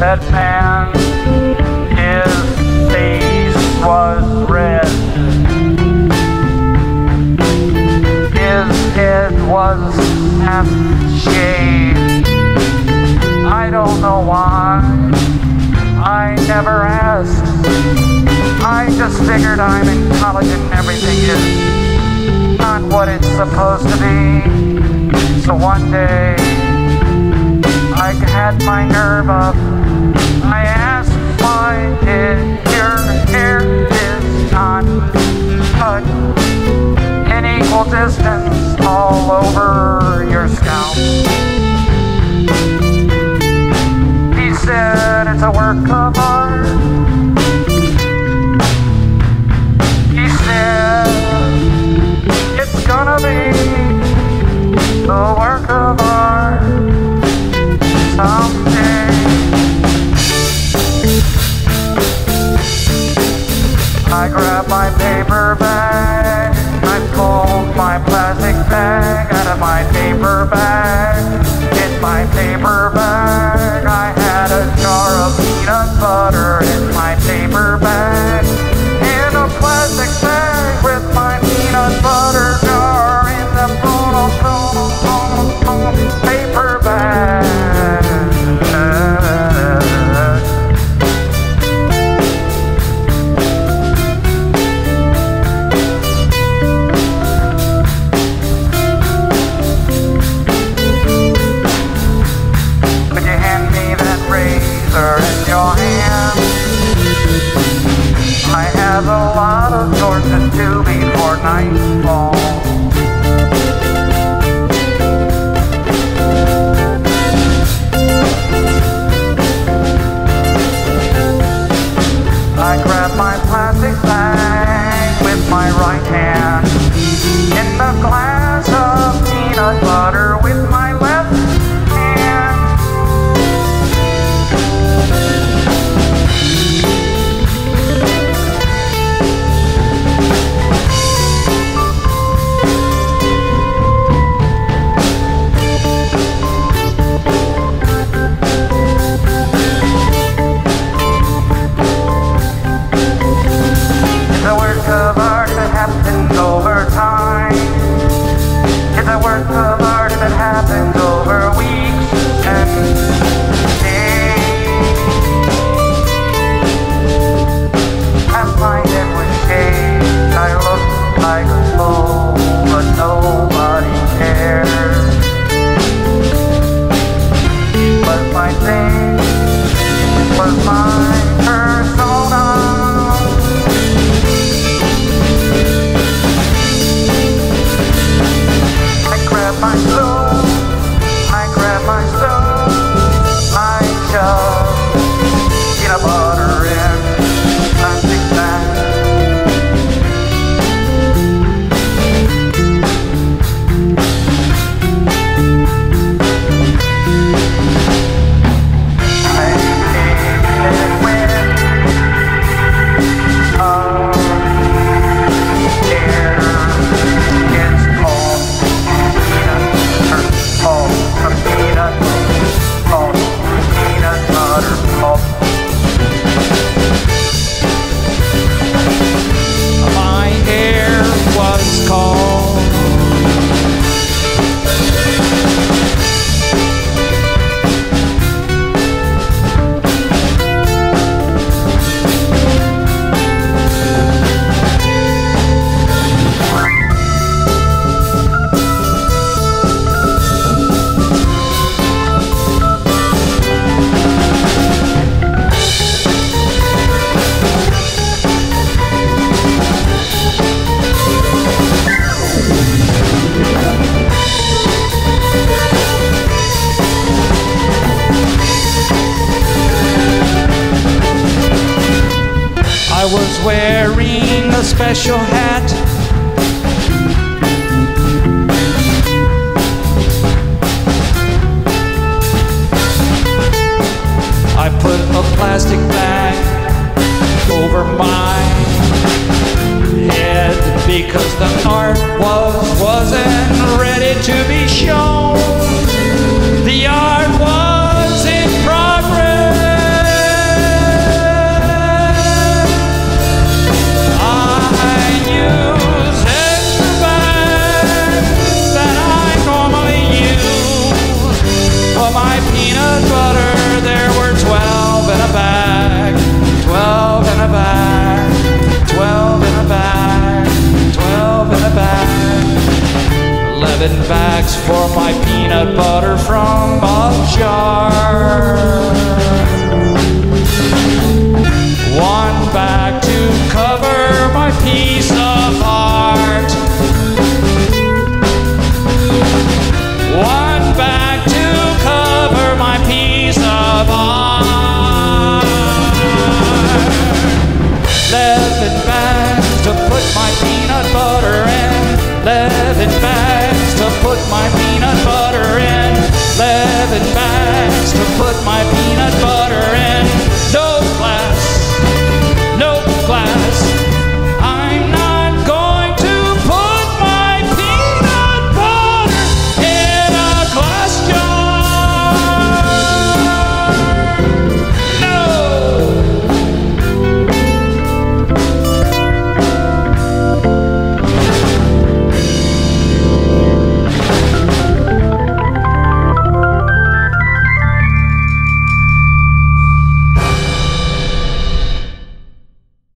that man, his face was red. His head was half shaved. I don't know why. I never asked. I just figured I'm in college and everything is not what it's supposed to be. So one day, I had my nerve up is you're equal distance all over your scalp. He said it's a work of art. just two before night. was wearing a special hat. I put a plastic seven bags for my peanut butter from a jar.